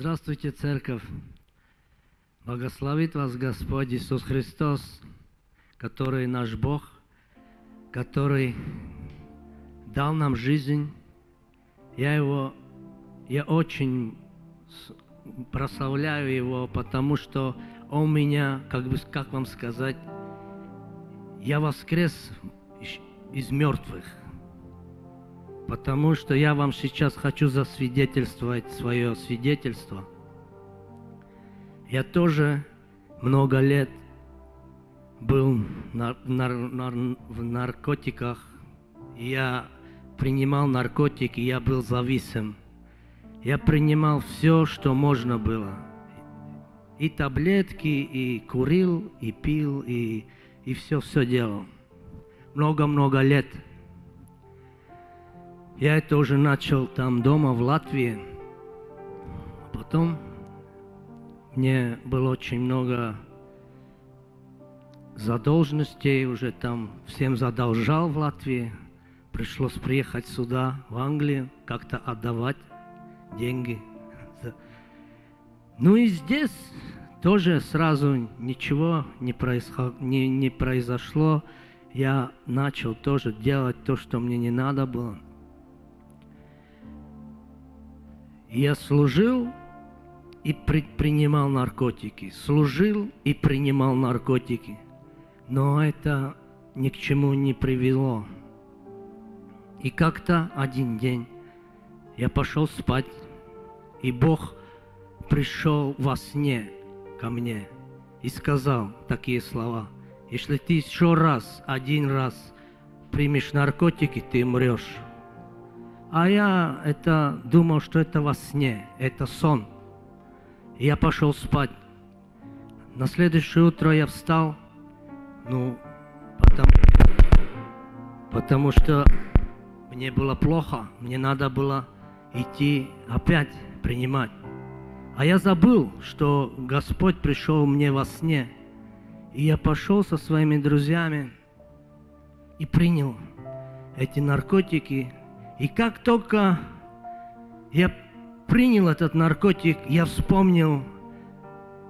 Здравствуйте, Церковь! Благословит вас Господь Иисус Христос, который наш Бог, который дал нам жизнь. Я его, я очень прославляю его, потому что он меня, как бы, как вам сказать, я воскрес из мертвых. Потому что я вам сейчас хочу засвидетельствовать свое свидетельство. Я тоже много лет был на, на, на, в наркотиках. Я принимал наркотики, я был зависим. Я принимал все, что можно было. И таблетки, и курил, и пил, и, и все, все делал. Много-много лет – я это уже начал там дома, в Латвии. Потом мне было очень много задолженностей, уже там всем задолжал в Латвии. Пришлось приехать сюда, в Англию, как-то отдавать деньги. Ну и здесь тоже сразу ничего не, происход... не, не произошло. Я начал тоже делать то, что мне не надо было. Я служил и принимал наркотики, служил и принимал наркотики, но это ни к чему не привело. И как-то один день я пошел спать, и Бог пришел во сне ко мне и сказал такие слова. Если ты еще раз, один раз примешь наркотики, ты умрешь. А я это думал, что это во сне, это сон. Я пошел спать. На следующее утро я встал, ну, потому, потому что мне было плохо, мне надо было идти опять принимать. А я забыл, что Господь пришел мне во сне. И я пошел со своими друзьями и принял эти наркотики, и как только я принял этот наркотик, я вспомнил,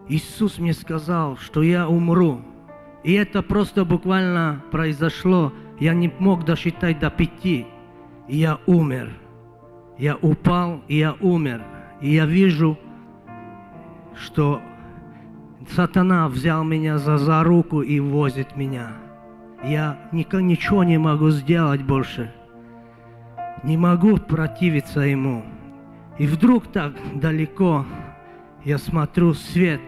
Иисус мне сказал, что я умру. И это просто буквально произошло. Я не мог досчитать до пяти. И я умер. Я упал, и я умер. И я вижу, что сатана взял меня за, за руку и возит меня. Я ничего не могу сделать больше не могу противиться ему. И вдруг так далеко я смотрю свет,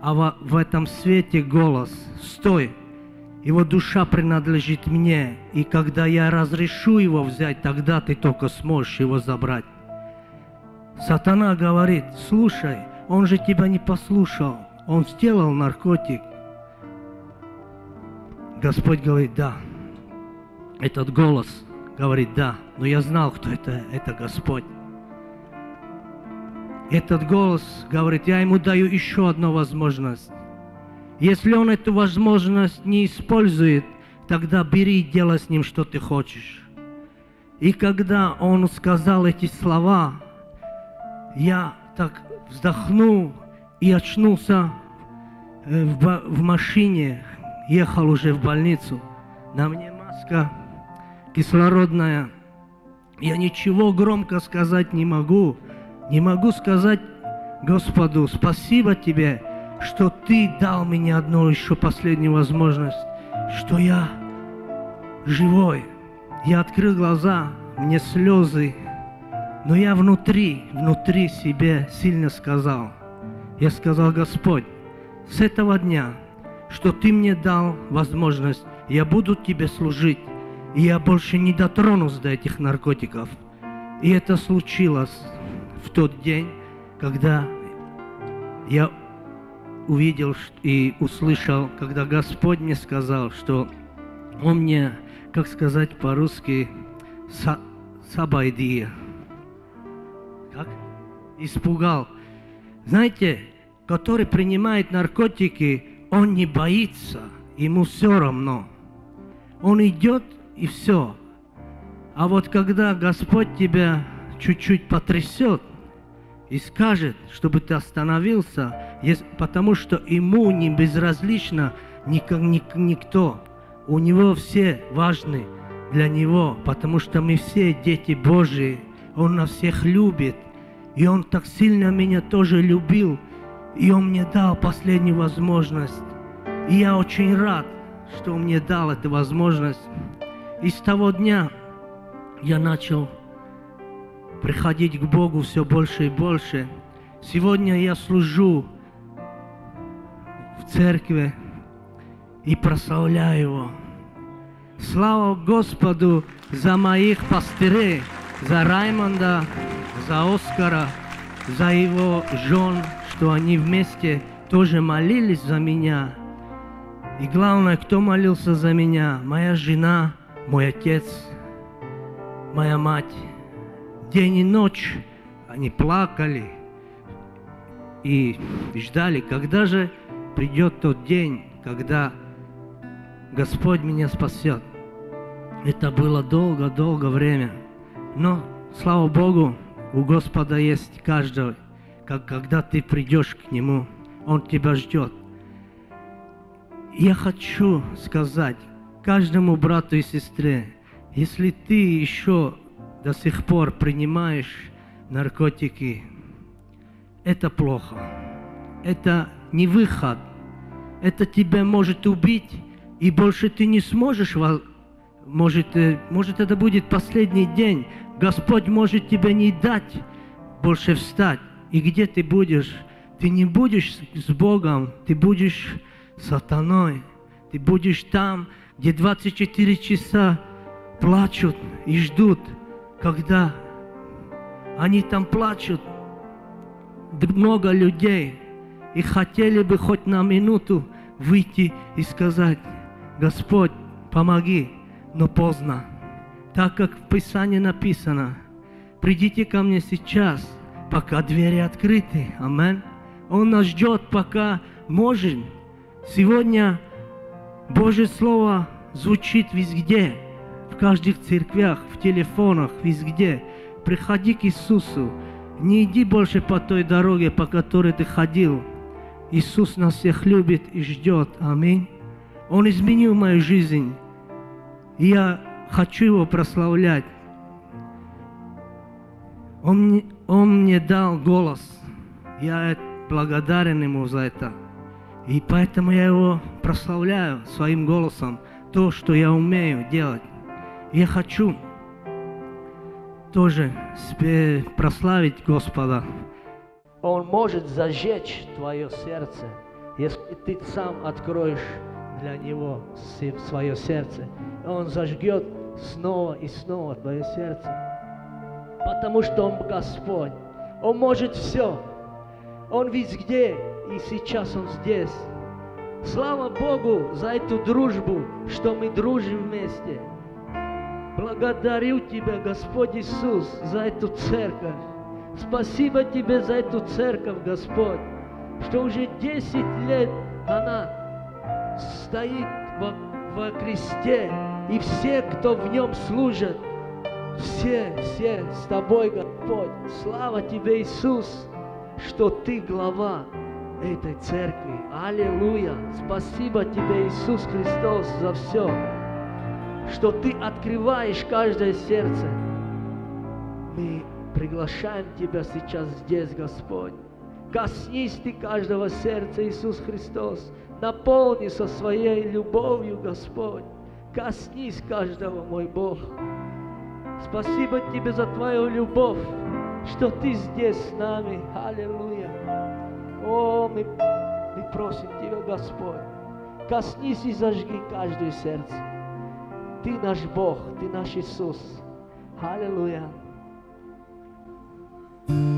а в, в этом свете голос «Стой!» Его душа принадлежит мне, и когда я разрешу его взять, тогда ты только сможешь его забрать. Сатана говорит, слушай, он же тебя не послушал, он сделал наркотик. Господь говорит, да, этот голос – говорит, да, но я знал, кто это, это Господь. Этот голос говорит, я ему даю еще одну возможность. Если он эту возможность не использует, тогда бери и делай с ним, что ты хочешь. И когда он сказал эти слова, я так вздохнул и очнулся э, в, в машине, ехал уже в больницу. На мне маска кислородная. Я ничего громко сказать не могу. Не могу сказать Господу, спасибо тебе, что ты дал мне одну еще последнюю возможность, что я живой. Я открыл глаза, мне слезы, но я внутри, внутри себе сильно сказал. Я сказал, Господь, с этого дня, что Ты мне дал возможность, я буду Тебе служить, и я больше не дотронусь до этих наркотиков. И это случилось в тот день, когда я увидел и услышал, когда Господь мне сказал, что Он мне, как сказать по-русски, сабайди, как? Испугал. Знаете, который принимает наркотики, он не боится, ему все равно. Он идет и все. А вот когда Господь тебя чуть-чуть потрясет, и скажет, чтобы ты остановился, потому что ему не безразлично никак, ник, никто. У него все важны для него, потому что мы все дети Божьи. Он нас всех любит. И Он так сильно меня тоже любил. И Он мне дал последнюю возможность. И я очень рад, что Он мне дал эту возможность. И с того дня я начал приходить к Богу все больше и больше. Сегодня я служу в церкви и прославляю Его. Слава Господу за моих пастырей, за Раймонда, за Оскара, за его жен, что они вместе тоже молились за меня. И главное, кто молился за меня? Моя жена, мой отец, моя мать день и ночь они плакали и ждали, когда же придет тот день, когда Господь меня спасет. Это было долго-долго время. Но, слава Богу, у Господа есть каждого, как когда ты придешь к Нему, Он тебя ждет. Я хочу сказать каждому брату и сестре, если ты еще до сих пор принимаешь наркотики, это плохо. Это не выход. Это тебя может убить, и больше ты не сможешь, может, э, может это будет последний день. Господь может тебе не дать больше встать. И где ты будешь? Ты не будешь с Богом, ты будешь сатаной. Ты будешь там, где 24 часа плачут и ждут – когда они там плачут, много людей, и хотели бы хоть на минуту выйти и сказать, Господь, помоги, но поздно. Так как в Писании написано, придите ко мне сейчас, пока двери открыты. Амин. Он нас ждет, пока можем. Сегодня Божье Слово звучит везде в каждых церквях, в телефонах, везде. Приходи к Иисусу. Не иди больше по той дороге, по которой ты ходил. Иисус нас всех любит и ждет. Аминь. Он изменил мою жизнь. И я хочу Его прославлять. Он он мне дал голос. Я благодарен Ему за это. И поэтому я Его прославляю своим голосом. То, что я умею делать. Я хочу тоже прославить Господа. Он может зажечь твое сердце, если ты сам откроешь для Него свое сердце. Он зажгет снова и снова твое сердце. Потому что Он Господь. Он может все. Он везде, и сейчас Он здесь. Слава Богу за эту дружбу, что мы дружим вместе. Благодарю Тебя, Господь Иисус, за эту церковь. Спасибо Тебе за эту церковь, Господь, что уже 10 лет она стоит во, во кресте, и все, кто в нем служит, все, все с Тобой, Господь. Слава Тебе, Иисус, что Ты глава этой церкви. Аллилуйя! Спасибо Тебе, Иисус Христос, за все что Ты открываешь каждое сердце. Мы приглашаем Тебя сейчас здесь, Господь. Коснись Ты каждого сердца, Иисус Христос. Наполни со своей любовью, Господь. Коснись каждого, мой Бог. Спасибо Тебе за Твою любовь, что Ты здесь с нами. Аллилуйя. О, мы, мы просим Тебя, Господь, коснись и зажги каждое сердце. Ты наш Бог, Ты наш Иисус. Аллилуйя. Ты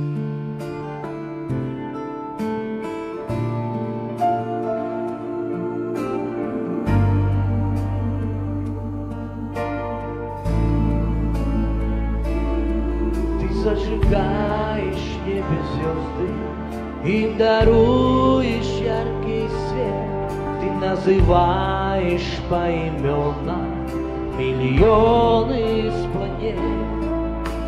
Им даруешь яркий свет, Ты называешь по именам Миллионы из планет,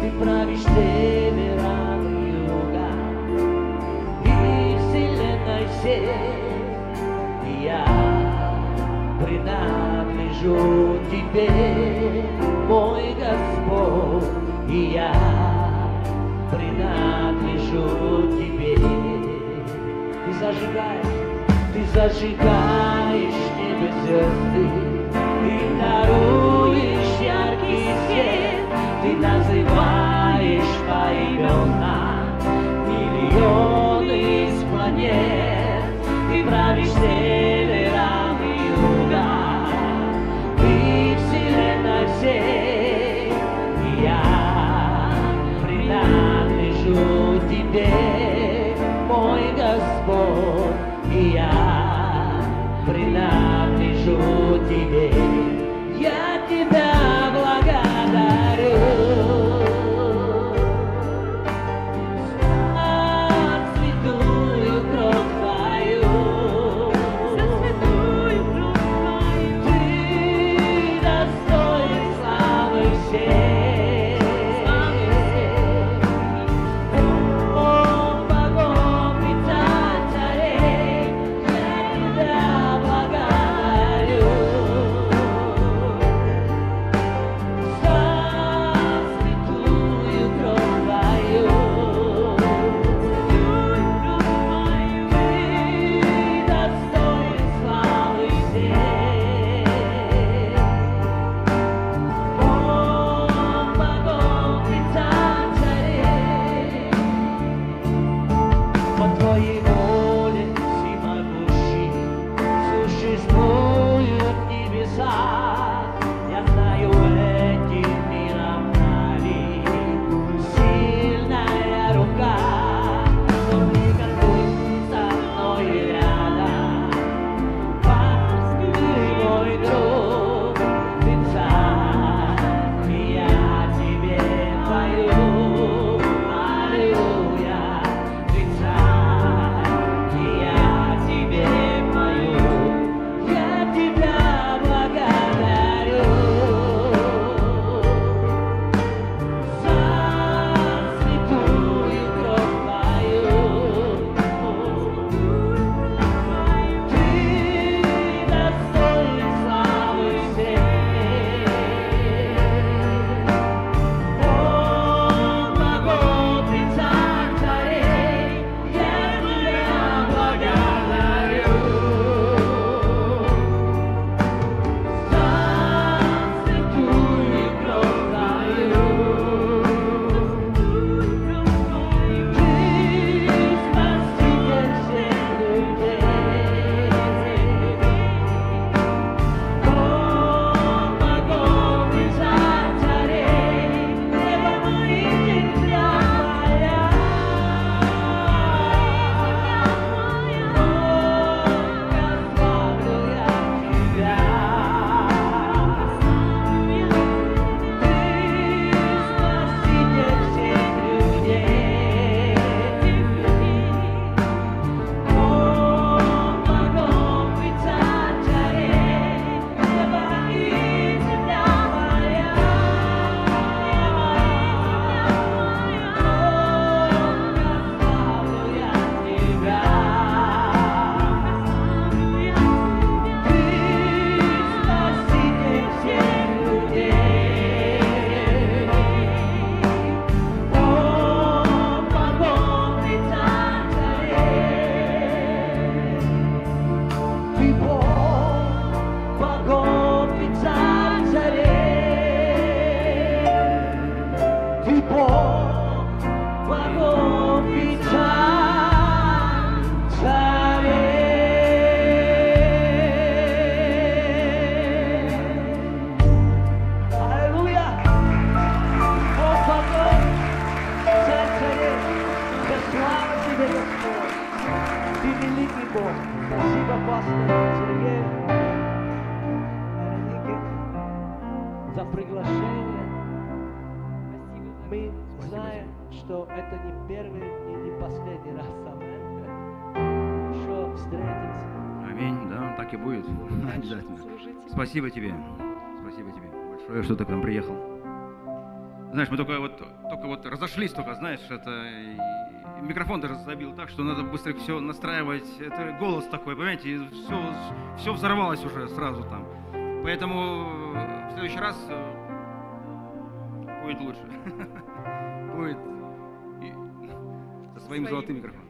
Ты правишь севером и югом И вселенной всей, я принадлежу Тебе, мой Господь, и я принадлежу Тебе зажигаешь, ты зажигаешь небо звезды, ты даруешь яркий свет, ты называешь. служите. Спасибо тебе. Спасибо тебе большое, что ты к нам приехал. Знаешь, мы только вот, только вот разошлись, только, знаешь, это... Микрофон даже забил так, что надо быстро все настраивать. Это голос такой, понимаете, все, все взорвалось уже сразу там. Поэтому э, в следующий раз э, будет лучше. Будет со своим золотым микрофоном.